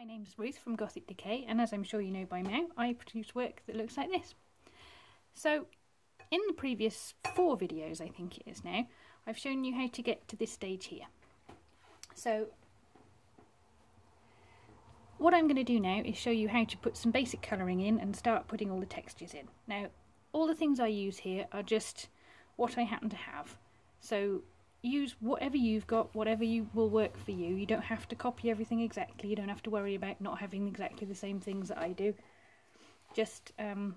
My name's Ruth from Gothic Decay and as I'm sure you know by now I produce work that looks like this. So in the previous four videos I think it is now I've shown you how to get to this stage here. So what I'm going to do now is show you how to put some basic colouring in and start putting all the textures in. Now all the things I use here are just what I happen to have. So use whatever you've got, whatever you will work for you. You don't have to copy everything exactly. You don't have to worry about not having exactly the same things that I do. Just um,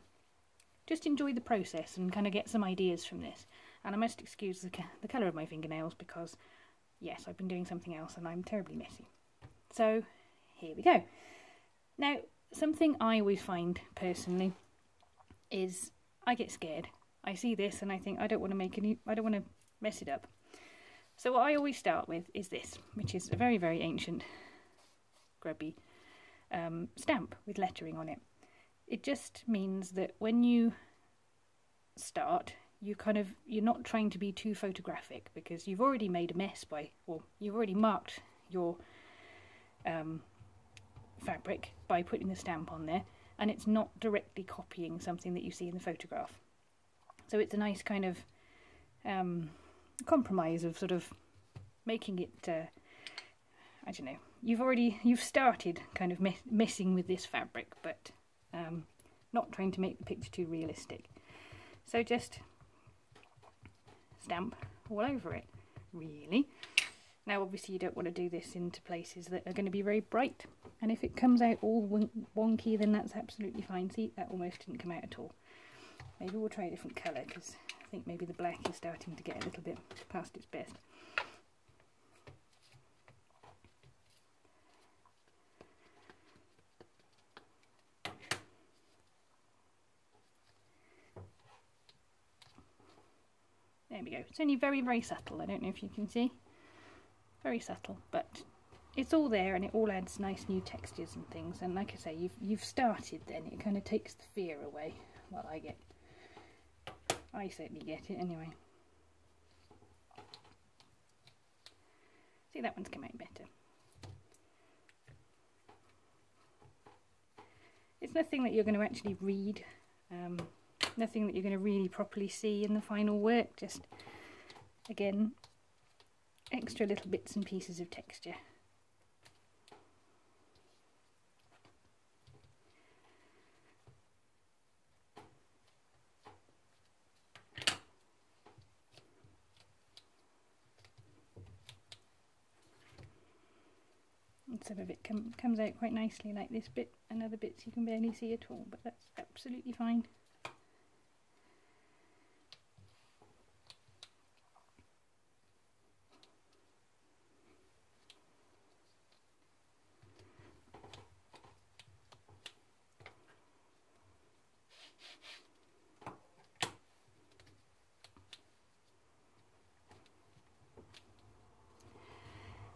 just enjoy the process and kind of get some ideas from this. And I must excuse the, the colour of my fingernails because, yes, I've been doing something else and I'm terribly messy. So, here we go. Now, something I always find personally is I get scared. I see this and I think I don't want to make any, I don't want to mess it up. So what I always start with is this, which is a very, very ancient, grubby um, stamp with lettering on it. It just means that when you start, you kind of you're not trying to be too photographic because you've already made a mess by, well, you've already marked your um, fabric by putting the stamp on there, and it's not directly copying something that you see in the photograph. So it's a nice kind of um, compromise of sort of making it uh, I don't know. You've already you've started kind of messing with this fabric but um, not trying to make the picture too realistic. So just stamp all over it really. Now obviously you don't want to do this into places that are going to be very bright and if it comes out all wonky then that's absolutely fine. See that almost didn't come out at all. Maybe we'll try a different colour because think maybe the black is starting to get a little bit past its best. There we go. It's only very, very subtle. I don't know if you can see. Very subtle, but it's all there and it all adds nice new textures and things. And like I say, you've, you've started then. It kind of takes the fear away. Well, I get I certainly get it anyway. See, that one's come out better. It's nothing that you're going to actually read, um, nothing that you're going to really properly see in the final work, just, again, extra little bits and pieces of texture. Some of it com comes out quite nicely like this bit and other bits you can barely see at all but that's absolutely fine.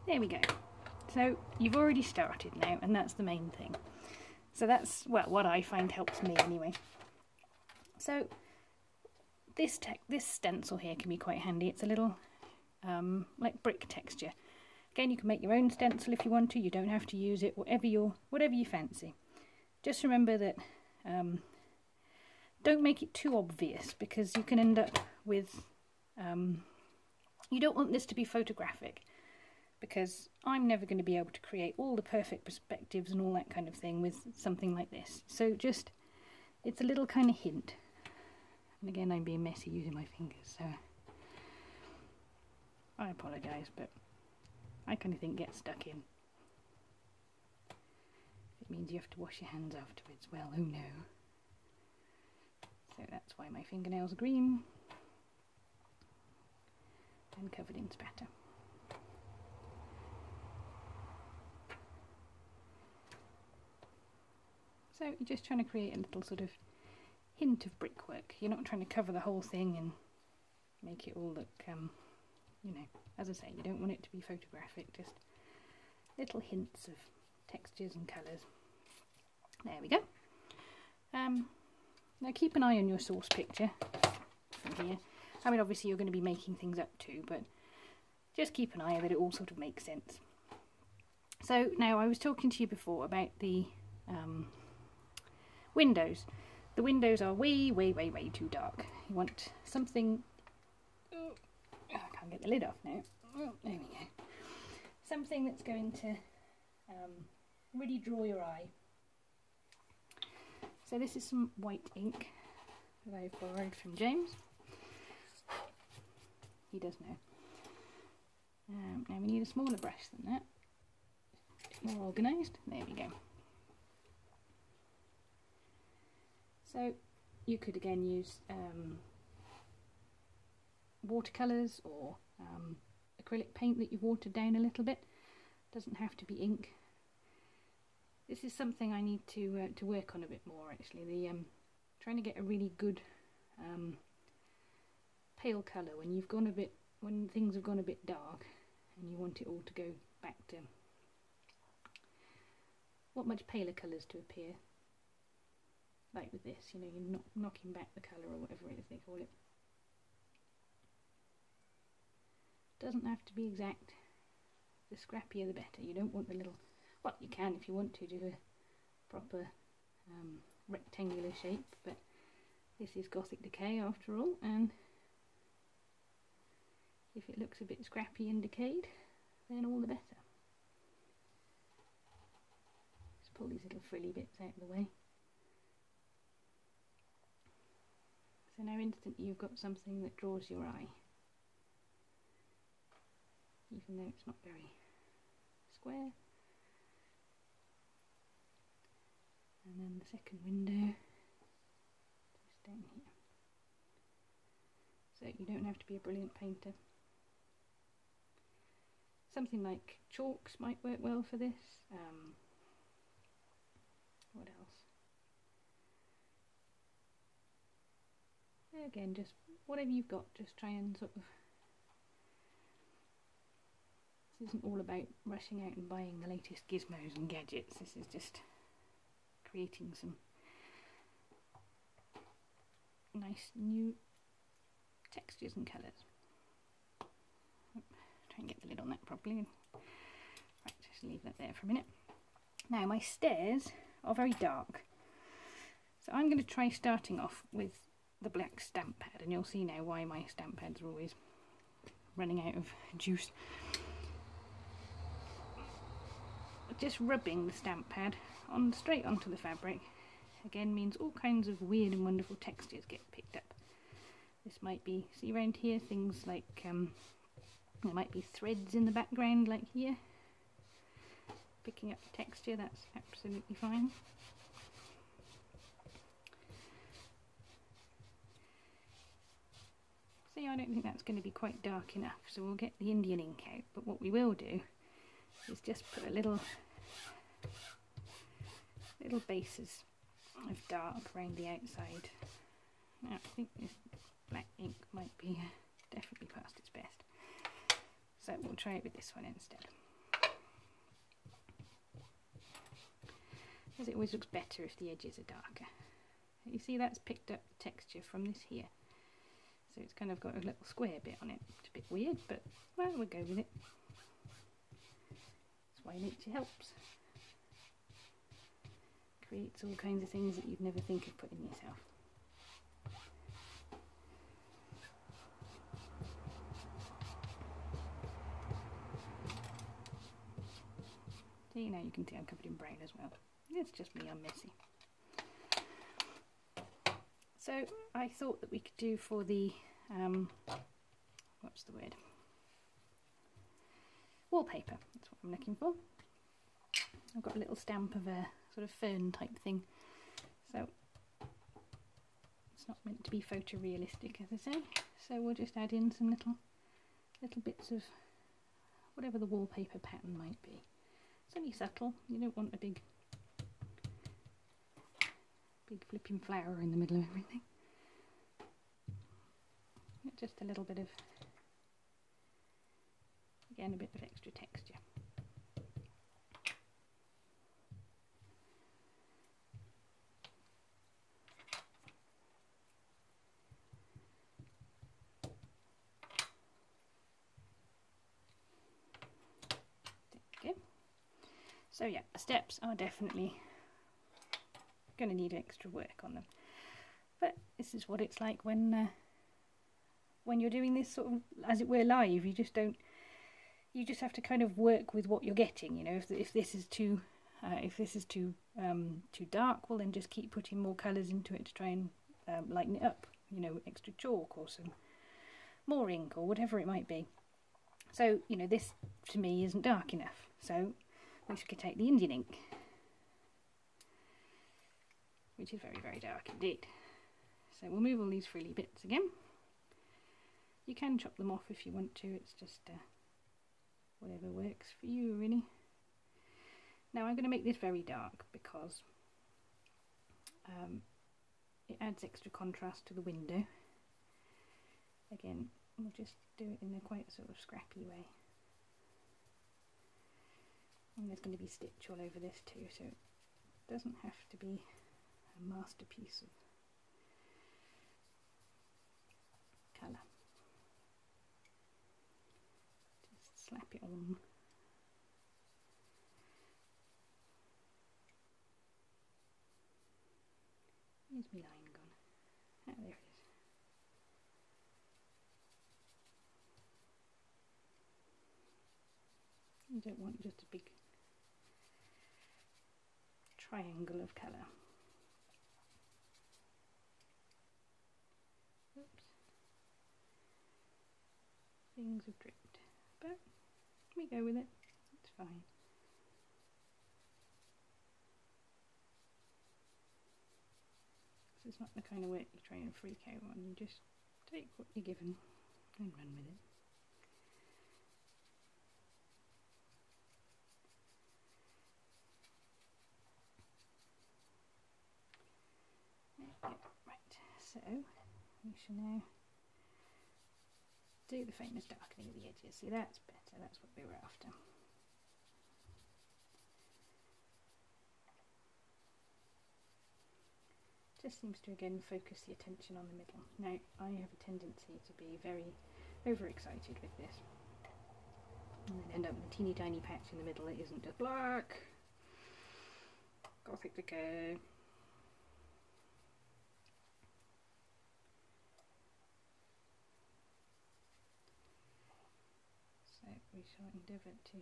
There we go. So you've already started now and that's the main thing. So that's, well, what I find helps me anyway. So this tech this stencil here can be quite handy. It's a little um, like brick texture. Again, you can make your own stencil if you want to. You don't have to use it, whatever, you whatever you fancy. Just remember that um, don't make it too obvious because you can end up with... Um, you don't want this to be photographic because I'm never going to be able to create all the perfect perspectives and all that kind of thing with something like this. So just, it's a little kind of hint. And again, I'm being messy using my fingers, so I apologise, but I kind of think get stuck in. It means you have to wash your hands afterwards. Well, oh no. So that's why my fingernails are green and covered in spatter. So you're just trying to create a little sort of hint of brickwork. You're not trying to cover the whole thing and make it all look, um, you know, as I say, you don't want it to be photographic, just little hints of textures and colours. There we go. Um, now keep an eye on your source picture from here. I mean, obviously you're going to be making things up too, but just keep an eye that it all sort of makes sense. So now I was talking to you before about the um, windows. The windows are way, way, way, way too dark. You want something... Oh, I can't get the lid off now. Oh, there we go. Something that's going to um, really draw your eye. So this is some white ink that I've borrowed from James. He does know. Um, now we need a smaller brush than that. More organised. There we go. So you could again use um, watercolours or um, acrylic paint that you've watered down a little bit. Doesn't have to be ink. This is something I need to uh, to work on a bit more actually. The um, trying to get a really good um, pale colour when you've gone a bit when things have gone a bit dark and you want it all to go back to what much paler colours to appear like with this you know you're not knocking back the colour or whatever it is they call it doesn't have to be exact the scrappier the better you don't want the little well you can if you want to do a proper um, rectangular shape but this is Gothic Decay after all and if it looks a bit scrappy and decayed then all the better. Just pull these little frilly bits out of the way. So now instantly you've got something that draws your eye even though it's not very square. And then the second window just down here. So you don't have to be a brilliant painter. Something like chalks might work well for this. Um, what else? Again, just whatever you've got, just try and sort of this isn't all about rushing out and buying the latest gizmos and gadgets. This is just creating some nice new textures and colours. Try and get the lid on that properly. Right, just leave that there for a minute. Now my stairs are very dark. So I'm going to try starting off with the black stamp pad and you'll see now why my stamp pads are always running out of juice just rubbing the stamp pad on straight onto the fabric again means all kinds of weird and wonderful textures get picked up. This might be, see around here, things like, um, there might be threads in the background like here. Picking up the texture, that's absolutely fine. See, I don't think that's going to be quite dark enough, so we'll get the Indian ink out. But what we will do is just put a little little bases of dark around the outside. Now, I think this black ink might be definitely past its best. So we'll try it with this one instead. Because it always looks better if the edges are darker. You see that's picked up the texture from this here. So it's kind of got a little square bit on it. It's a bit weird, but well, we'll go with it. That's why nature helps creates all kinds of things that you'd never think of putting yourself. See, now you can see I'm covered in brown as well. It's just me, I'm messy. So I thought that we could do for the, um, what's the word? Wallpaper, that's what I'm looking for. I've got a little stamp of a sort of fern type thing. So it's not meant to be photorealistic as I say. So we'll just add in some little little bits of whatever the wallpaper pattern might be. It's only subtle, you don't want a big big flipping flower in the middle of everything. Just a little bit of again a bit of extra texture. So yeah, the steps are definitely going to need extra work on them. But this is what it's like when uh, when you're doing this sort of, as it were, live. You just don't. You just have to kind of work with what you're getting. You know, if if this is too uh, if this is too um, too dark, well then just keep putting more colours into it to try and um, lighten it up. You know, extra chalk or some more ink or whatever it might be. So you know, this to me isn't dark enough. So we should take the Indian ink, which is very very dark indeed. So we'll move all these frilly bits again. You can chop them off if you want to. It's just uh, whatever works for you really. Now I'm going to make this very dark because um, it adds extra contrast to the window. Again, we'll just do it in a quite sort of scrappy way. And there's going to be stitch all over this too, so it doesn't have to be a masterpiece of colour. Just slap it on. Where's my line gone? Ah, there it is. You don't want just a big triangle of colour. Things have dripped, but we go with it. It's fine. it's not the kind of work you try and freak out on. You just take what you're given and run with it. Right, so we shall now do the famous darkening of the edges. See, that's better, that's what we were after. Just seems to again focus the attention on the middle. Now, I have a tendency to be very overexcited with this. And then end up with a teeny tiny patch in the middle that isn't just black. Gothic decay. So we shall endeavour to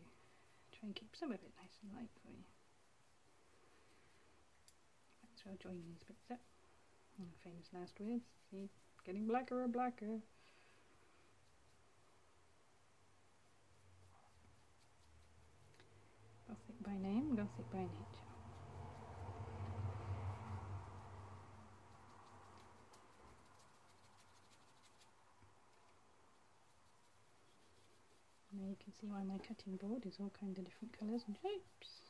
try and keep some of it nice and light for you. So I'll join these bits up. And famous last words. See, getting blacker and blacker. Gothic by name, Gothic by nature. See why my cutting board is all kinds of different colours and shapes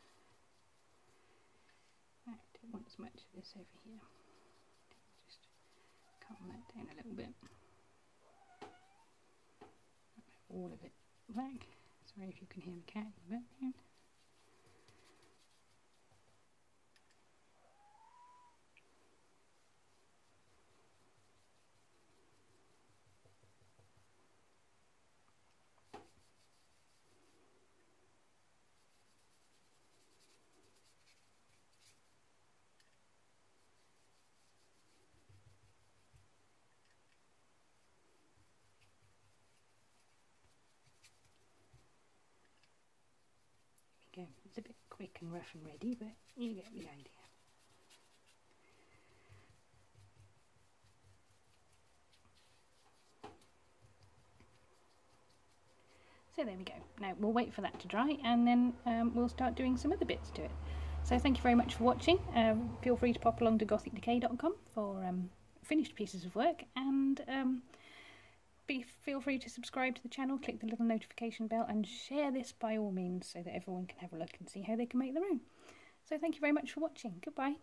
I don't want as much of this over here. Just calm that down a little bit. All of it black. Sorry if you can hear the cat in the background. It's a bit quick and rough and ready, but you get the idea. So there we go. Now we'll wait for that to dry and then um, we'll start doing some other bits to it. So thank you very much for watching. Um, feel free to pop along to gothicdecay.com for um, finished pieces of work and um, be feel free to subscribe to the channel, click the little notification bell, and share this by all means so that everyone can have a look and see how they can make their own. So thank you very much for watching. Goodbye.